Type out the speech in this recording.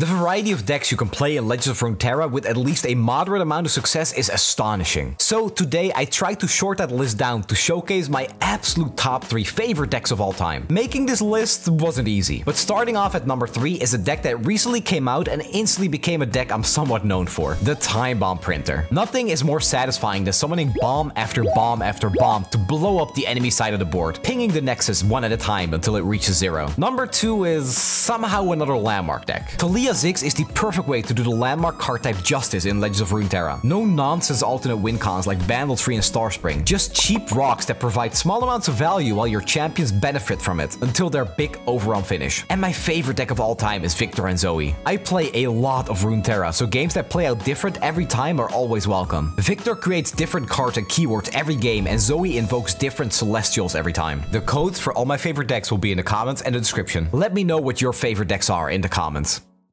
The variety of decks you can play in Legends of Runeterra with at least a moderate amount of success is astonishing. So today I tried to short that list down to showcase my absolute top 3 favorite decks of all time. Making this list wasn't easy, but starting off at number 3 is a deck that recently came out and instantly became a deck I'm somewhat known for, the Time Bomb Printer. Nothing is more satisfying than summoning bomb after bomb after bomb to blow up the enemy side of the board, pinging the Nexus one at a time until it reaches zero. Number 2 is somehow another landmark deck. Taliyah Ziggs is the perfect way to do the landmark card type justice in Legends of Runeterra. No nonsense alternate win cons like Vandal Tree and Starspring, just cheap rocks that provide small amounts of value while your champions benefit from it until their big overrun finish. And my favorite deck of all time is Viktor and Zoe. I play a lot of Runeterra, so games that play out different every time are always welcome. Viktor creates different cards and keywords every game, and Zoe invokes different Celestials every time. The codes for all my favorite decks will be in the comments and the description. Let me know what your favorite decks are in the comments.